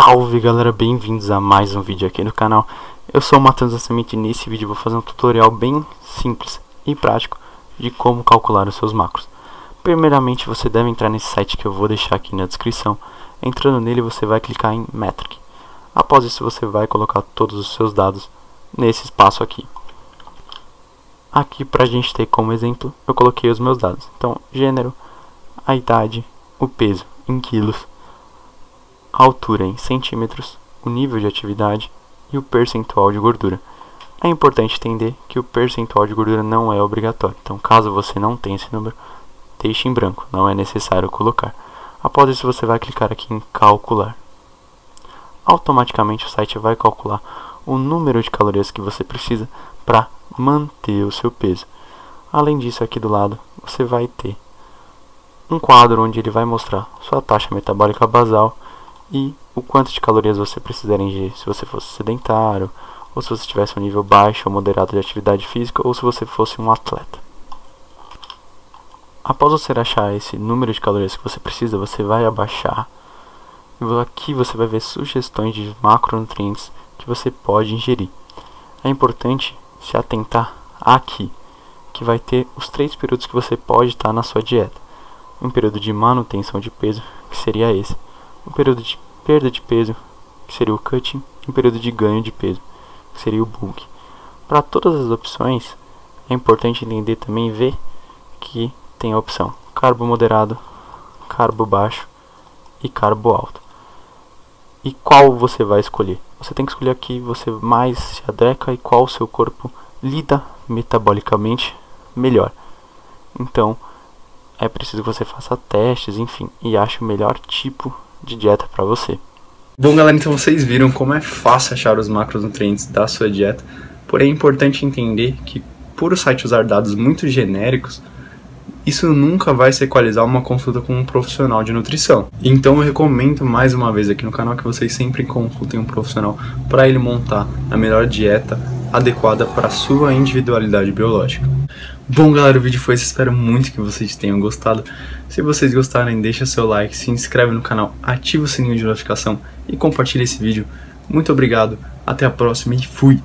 Salve galera, bem-vindos a mais um vídeo aqui no canal. Eu sou o Matheus da Semente e nesse vídeo vou fazer um tutorial bem simples e prático de como calcular os seus macros. Primeiramente você deve entrar nesse site que eu vou deixar aqui na descrição. Entrando nele você vai clicar em Metric. Após isso você vai colocar todos os seus dados nesse espaço aqui. Aqui pra gente ter como exemplo, eu coloquei os meus dados. Então, gênero, a idade, o peso em quilos a altura em centímetros, o nível de atividade e o percentual de gordura. É importante entender que o percentual de gordura não é obrigatório, então caso você não tenha esse número, deixe em branco, não é necessário colocar. Após isso você vai clicar aqui em calcular. Automaticamente o site vai calcular o número de calorias que você precisa para manter o seu peso. Além disso, aqui do lado você vai ter um quadro onde ele vai mostrar sua taxa metabólica basal e o quanto de calorias você precisaria ingerir se você fosse sedentário, ou se você tivesse um nível baixo ou moderado de atividade física, ou se você fosse um atleta. Após você achar esse número de calorias que você precisa, você vai abaixar. E aqui você vai ver sugestões de macronutrientes que você pode ingerir. É importante se atentar aqui, que vai ter os três períodos que você pode estar na sua dieta. Um período de manutenção de peso, que seria esse um período de perda de peso, que seria o cutting, e um período de ganho de peso, que seria o bulk. Para todas as opções, é importante entender também ver que tem a opção carbo moderado, carbo baixo e carbo alto. E qual você vai escolher? Você tem que escolher aqui você mais se adequa e qual o seu corpo lida metabolicamente melhor. Então, é preciso que você faça testes, enfim, e ache o melhor tipo de dieta para você. Bom, galera, então vocês viram como é fácil achar os macronutrientes da sua dieta, porém é importante entender que, por o site usar dados muito genéricos, isso nunca vai se equalizar uma consulta com um profissional de nutrição. Então eu recomendo mais uma vez aqui no canal que vocês sempre consultem um profissional para ele montar a melhor dieta adequada para sua individualidade biológica. Bom, galera, o vídeo foi esse. Espero muito que vocês tenham gostado. Se vocês gostarem, deixa seu like, se inscreve no canal, ativa o sininho de notificação e compartilha esse vídeo. Muito obrigado, até a próxima e fui!